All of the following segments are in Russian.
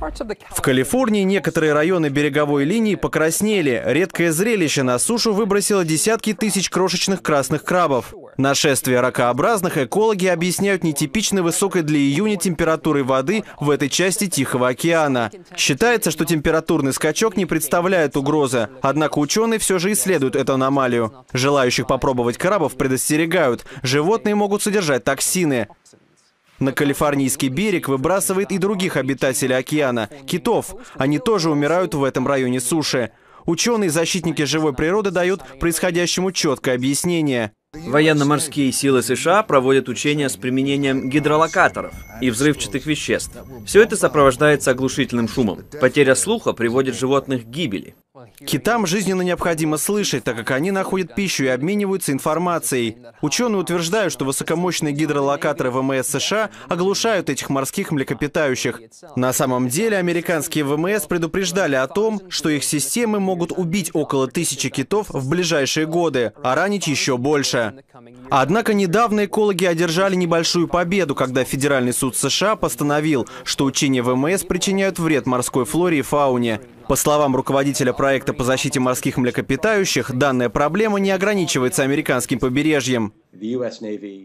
В Калифорнии некоторые районы береговой линии покраснели. Редкое зрелище на сушу выбросило десятки тысяч крошечных красных крабов. Нашествие ракообразных экологи объясняют нетипичной высокой для июня температурой воды в этой части Тихого океана. Считается, что температурный скачок не представляет угрозы, однако ученые все же исследуют эту аномалию. Желающих попробовать крабов предостерегают, животные могут содержать токсины. На калифорнийский берег выбрасывает и других обитателей океана – китов. Они тоже умирают в этом районе суши. Ученые защитники живой природы дают происходящему четкое объяснение. Военно-морские силы США проводят учения с применением гидролокаторов и взрывчатых веществ. Все это сопровождается оглушительным шумом. Потеря слуха приводит животных к гибели. Китам жизненно необходимо слышать, так как они находят пищу и обмениваются информацией. Ученые утверждают, что высокомощные гидролокаторы ВМС США оглушают этих морских млекопитающих. На самом деле, американские ВМС предупреждали о том, что их системы могут убить около тысячи китов в ближайшие годы, а ранить еще больше. Однако недавно экологи одержали небольшую победу, когда Федеральный суд США постановил, что учения ВМС причиняют вред морской флоре и фауне. По словам руководителя проекта по защите морских млекопитающих, данная проблема не ограничивается американским побережьем.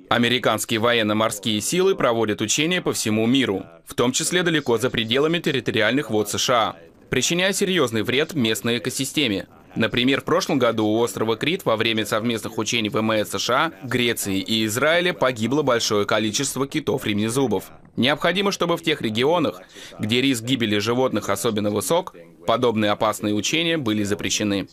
Американские военно-морские силы проводят учения по всему миру, в том числе далеко за пределами территориальных вод США, причиняя серьезный вред местной экосистеме. Например, в прошлом году у острова Крит во время совместных учений ВМС США, Греции и Израиля погибло большое количество китов-ремнезубов. Необходимо, чтобы в тех регионах, где риск гибели животных особенно высок, подобные опасные учения были запрещены.